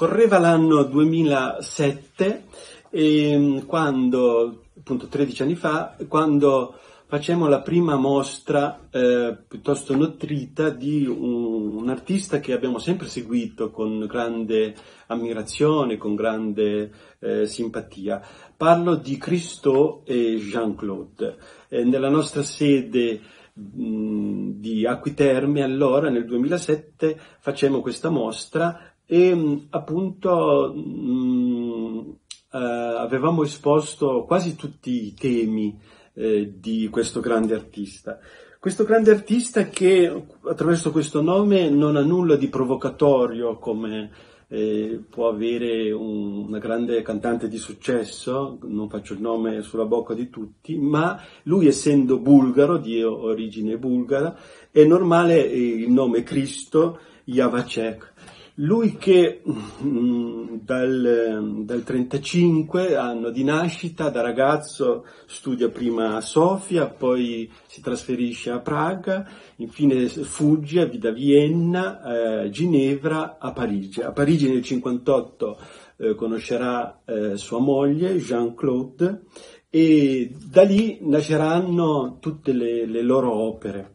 Correva l'anno 2007 e quando, appunto 13 anni fa, quando facemmo la prima mostra eh, piuttosto nutrita di un, un, artista che abbiamo sempre seguito con grande ammirazione, con grande eh, simpatia. Parlo di Christo e Jean-Claude. Eh, nella nostra sede mh, di Acquiterme allora nel 2007 facemmo questa mostra e mh, appunto mh, eh, avevamo esposto quasi tutti i temi eh, di questo grande artista. Questo grande artista che attraverso questo nome non ha nulla di provocatorio come eh, può avere un, una grande cantante di successo, non faccio il nome sulla bocca di tutti, ma lui essendo bulgaro, di origine bulgara, è normale eh, il nome Cristo Javacek. Lui che mm, dal, dal 35 anno di nascita, da ragazzo, studia prima a Sofia, poi si trasferisce a Praga, infine fugge, vive a Vienna, eh, Ginevra, a Parigi. A Parigi nel 58 eh, conoscerà eh, sua moglie, Jean-Claude, e da lì nasceranno tutte le, le loro opere.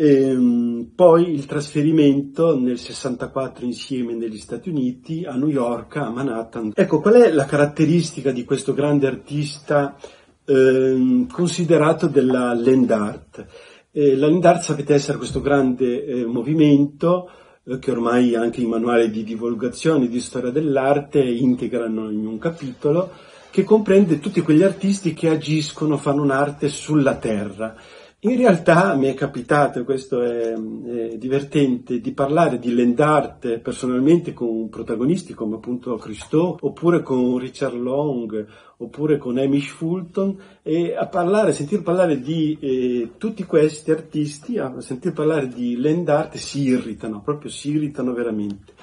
E, ehm, poi il trasferimento nel 64 insieme negli Stati Uniti, a New York, a Manhattan. Ecco, qual è la caratteristica di questo grande artista eh, considerato della land art? Eh, la land art sapete essere questo grande eh, movimento eh, che ormai anche i manuali di divulgazione di storia dell'arte integrano in un capitolo, che comprende tutti quegli artisti che agiscono, fanno un'arte sulla terra in realtà mi è capitato, e questo è, è, divertente, di parlare di land art personalmente con protagonisti come appunto Christo, oppure con Richard Long, oppure con Hamish Fulton, e a parlare, a sentir parlare di eh, tutti questi artisti, a sentir parlare di land art si irritano, proprio si irritano veramente.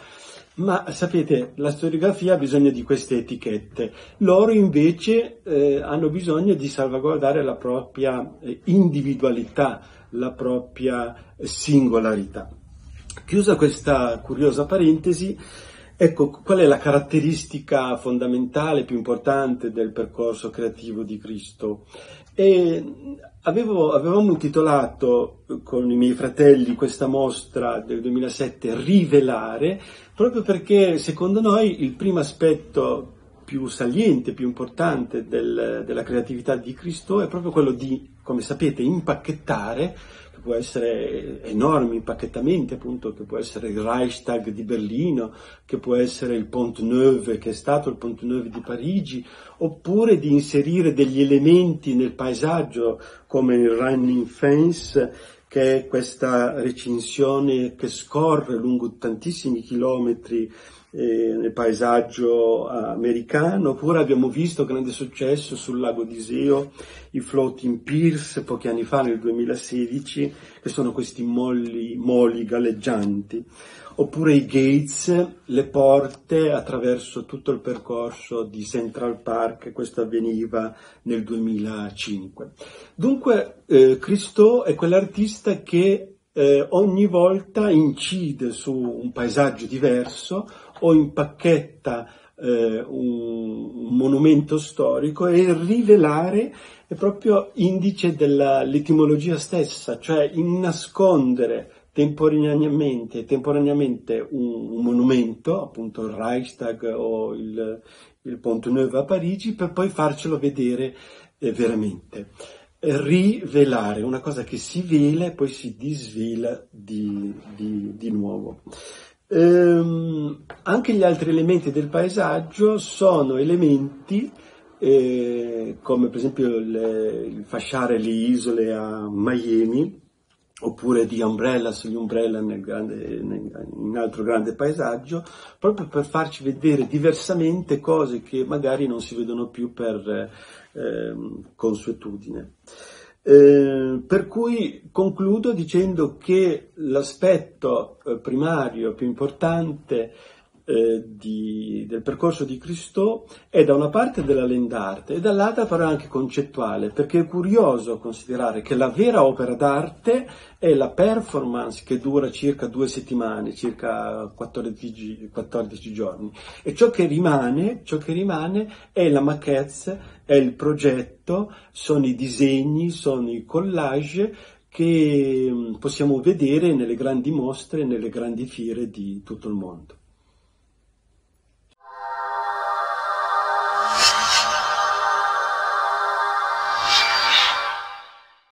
Ma sapete, la storiografia ha bisogno di queste etichette, loro invece eh, hanno bisogno di salvaguardare la propria eh, individualità, la propria singolarità. Chiusa questa curiosa parentesi, ecco qual è la caratteristica fondamentale, più importante del percorso creativo di Cristo. E avevo, avevamo intitolato con i miei fratelli questa mostra del 2007 Rivelare, proprio perché secondo noi il primo aspetto più saliente, più importante del, della creatività di Cristo è proprio quello di, come sapete, impacchettare che può essere enormi impacchettamenti, appunto, che può essere il Reichstag di Berlino, che può essere il Pont Neuf, che è stato il Pont Neuf di Parigi, oppure di inserire degli elementi nel paesaggio come il Running Fence, che è questa recinzione che scorre lungo tantissimi chilometri eh, nel paesaggio americano, oppure abbiamo visto grande successo sul lago di Iseo i floating piers pochi anni fa nel 2016, che sono questi molli, moli galleggianti, oppure i gates, le porte attraverso tutto il percorso di Central Park, questo avveniva nel 2005. Dunque, eh, Christo è quell'artista che eh, ogni volta incide su un paesaggio diverso o impacchetta eh, un, un, monumento storico e rivelare è proprio indice dell'etimologia stessa, cioè in nascondere temporaneamente, temporaneamente un, un, monumento, appunto il Reichstag o il, il Pont Neuf a Parigi, per poi farcelo vedere eh, veramente rivelare, una cosa che si vela e poi si disvela di, di, di nuovo. Ehm, anche gli altri elementi del paesaggio sono elementi eh, come per esempio il, il, fasciare le isole a Miami oppure di umbrella sugli umbrella nel grande, nel, in altro grande paesaggio, proprio per farci vedere diversamente cose che magari non si vedono più per eh, consuetudine. Eh, per cui concludo dicendo che l'aspetto eh, primario più importante eh, di, del percorso di Cristo è da una parte della lendarte e dall'altra però anche concettuale, perché è curioso considerare che la vera opera d'arte è la performance che dura circa due settimane, circa 14, 14 giorni, e ciò che rimane, ciò che rimane è la maquette, è il progetto, sono i disegni, sono i collage che mm, possiamo vedere nelle grandi mostre, nelle grandi fiere di tutto il mondo.